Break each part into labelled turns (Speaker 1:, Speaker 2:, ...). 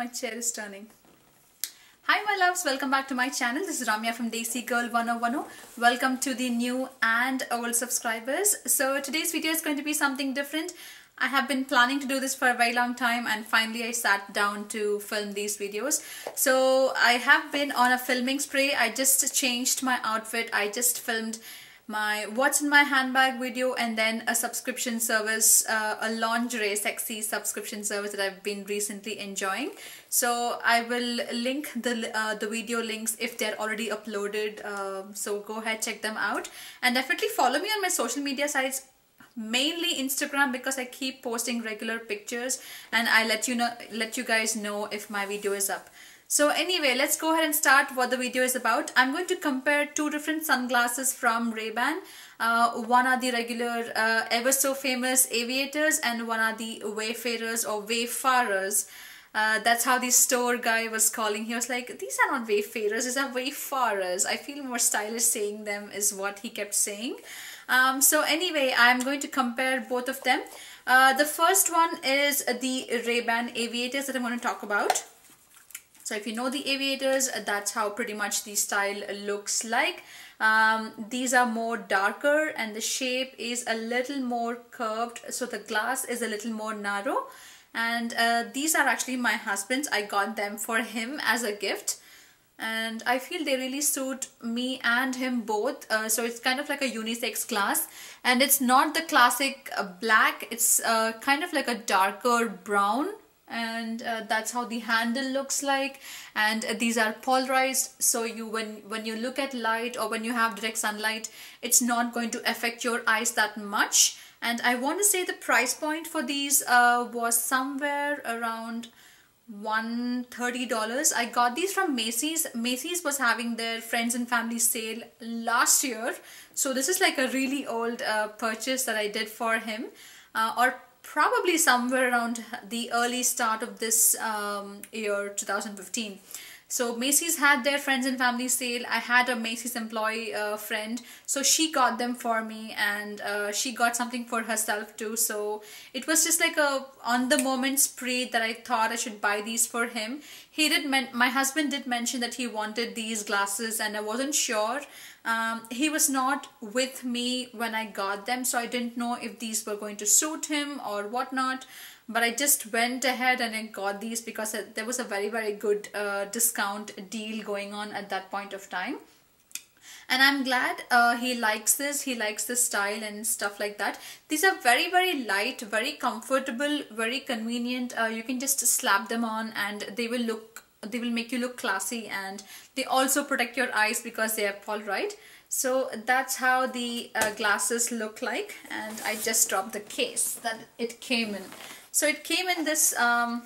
Speaker 1: my chair is turning. Hi my loves, welcome back to my channel. This is Ramya from Desi Gal 1010. Welcome to the new and old subscribers. So today's video is going to be something different. I have been planning to do this for a very long time and finally I sat down to film these videos. So I have been on a filming spree. I just changed my outfit. I just filmed my what's in my handbag video and then a subscription service uh, a lingerie sexy subscription service that I've been recently enjoying. So I will link the uh, the video links if they're already uploaded uh, so go ahead check them out. And definitely follow me on my social media sites mainly Instagram because I keep posting regular pictures and I let you know let you guys know if my video is up so anyway, let's go ahead and start what the video is about. I'm going to compare two different sunglasses from Ray-Ban. Uh, one are the regular uh, ever so famous aviators and one are the wayfarers or wayfarers. Uh, that's how the store guy was calling. He was like, these are not wayfarers, these are wayfarers. I feel more stylish saying them is what he kept saying. Um, so anyway, I'm going to compare both of them. Uh, the first one is the Ray-Ban aviators that I'm going to talk about. So if you know the aviators, uh, that's how pretty much the style looks like. Um, these are more darker and the shape is a little more curved. So the glass is a little more narrow. And uh, these are actually my husband's. I got them for him as a gift. And I feel they really suit me and him both. Uh, so it's kind of like a unisex glass. And it's not the classic uh, black. It's uh, kind of like a darker brown and uh, that's how the handle looks like. And uh, these are polarized so you when when you look at light or when you have direct sunlight it's not going to affect your eyes that much. And I want to say the price point for these uh, was somewhere around $130 I got these from Macy's. Macy's was having their friends and family sale last year. So this is like a really old uh, purchase that I did for him. Uh, or probably somewhere around the early start of this um, year 2015 so Macy's had their friends and family sale. I had a Macy's employee uh, friend, so she got them for me, and uh, she got something for herself too. So it was just like a on the moment spree that I thought I should buy these for him. He did. my husband did mention that he wanted these glasses, and I wasn't sure. Um, he was not with me when I got them, so I didn't know if these were going to suit him or whatnot but I just went ahead and I got these because there was a very very good uh, discount deal going on at that point of time. And I'm glad uh, he likes this. He likes the style and stuff like that. These are very very light very comfortable very convenient. Uh, you can just slap them on and they will look they will make you look classy and they also protect your eyes because they are polarized so that's how the uh, glasses look like. And I just dropped the case that it came in so it came in this, um,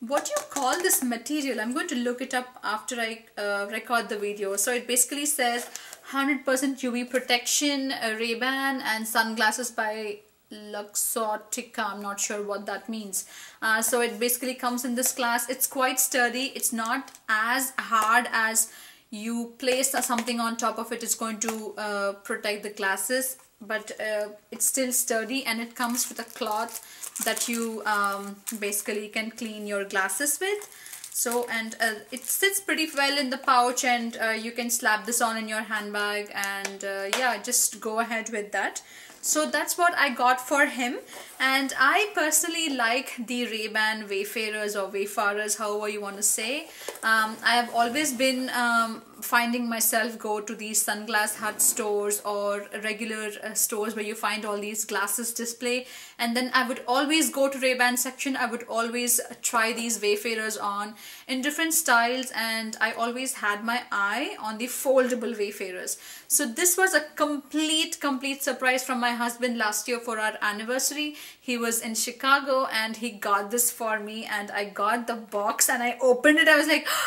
Speaker 1: what do you call this material? I'm going to look it up after I uh, record the video. So it basically says 100% UV protection, Ray-Ban and sunglasses by Luxottica. I'm not sure what that means. Uh, so it basically comes in this class. It's quite sturdy. It's not as hard as you place something on top of it. It's going to uh, protect the glasses but uh, it's still sturdy and it comes with a cloth that you um, basically can clean your glasses with so and uh, it sits pretty well in the pouch and uh, you can slap this on in your handbag and uh, yeah just go ahead with that so that's what I got for him. And I personally like the Ray-Ban Wayfarers or Wayfarers however you want to say. Um, I have always been um, finding myself go to these sunglass hut stores or regular uh, stores where you find all these glasses display. And then I would always go to Ray-Ban section. I would always try these Wayfarers on in different styles. And I always had my eye on the foldable Wayfarers. So this was a complete complete surprise from my husband last year for our anniversary he was in Chicago and he got this for me and I got the box and I opened it I was like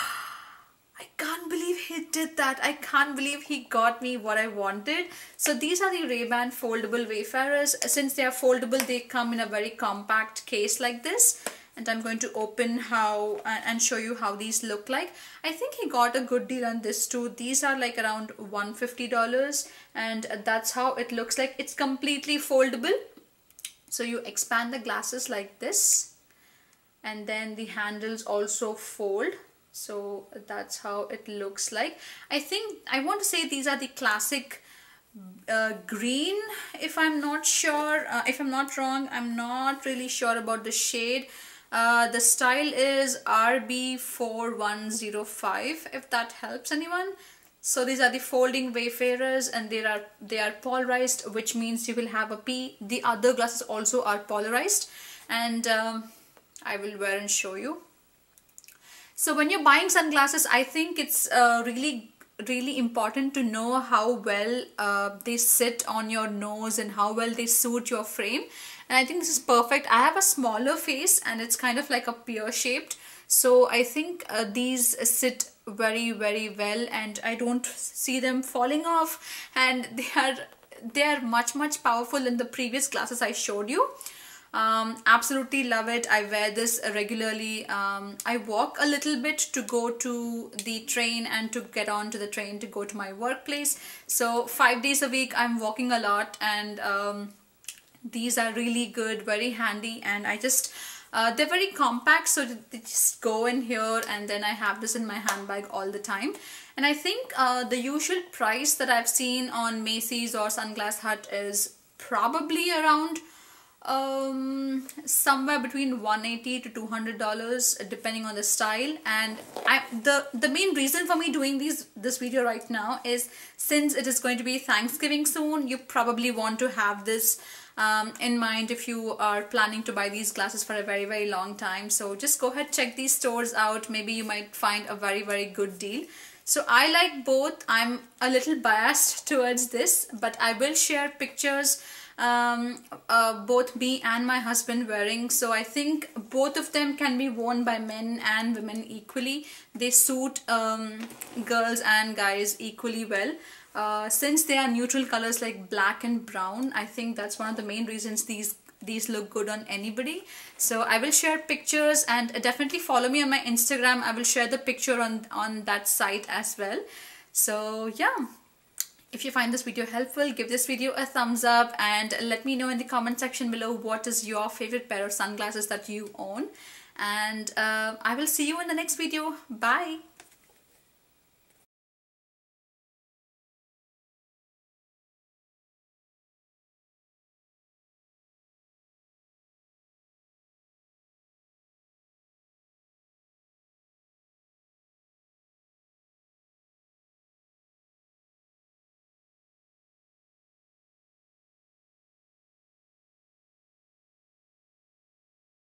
Speaker 1: I can't believe he did that. I can't believe he got me what I wanted. So these are the Ray-Ban foldable Wayfarers. Since they are foldable, they come in a very compact case like this. And I'm going to open how and show you how these look like. I think he got a good deal on this too. These are like around $150 and that's how it looks like. It's completely foldable. So you expand the glasses like this and then the handles also fold so that's how it looks like I think I want to say these are the classic uh, green if I'm not sure uh, if I'm not wrong I'm not really sure about the shade uh, the style is RB4105 if that helps anyone. So these are the folding wayfarers and they are they are polarized which means you will have a P. The other glasses also are polarized. And um, I will wear and show you. So when you're buying sunglasses I think it's uh, really really important to know how well uh, they sit on your nose and how well they suit your frame and I think this is perfect. I have a smaller face and it's kind of like a pear shaped. So I think uh, these sit very very well and I don't see them falling off. And they are they are much much powerful in the previous glasses I showed you. Um, absolutely love it. I wear this regularly. Um, I walk a little bit to go to the train and to get on to the train to go to my workplace. So five days a week I'm walking a lot and um, these are really good very handy and I just uh, they're very compact so they just go in here and then I have this in my handbag all the time. And I think uh, the usual price that I've seen on Macy's or Sunglass Hut is probably around um somewhere between 180 to 200 dollars depending on the style. And I the the main reason for me doing these this video right now is since it is going to be Thanksgiving soon you probably want to have this um, in mind if you are planning to buy these glasses for a very very long time. So just go ahead check these stores out. Maybe you might find a very very good deal. So I like both. I'm a little biased towards this but I will share pictures um, uh, both me and my husband wearing. So I think both of them can be worn by men and women equally. They suit um, girls and guys equally well uh, since they are neutral colors like black and brown I think that's one of the main reasons these these look good on anybody so I will share pictures and definitely follow me on my Instagram I will share the picture on on that site as well so yeah if you find this video helpful, give this video a thumbs up and let me know in the comment section below what is your favorite pair of sunglasses that you own. And uh, I will see you in the next video. Bye!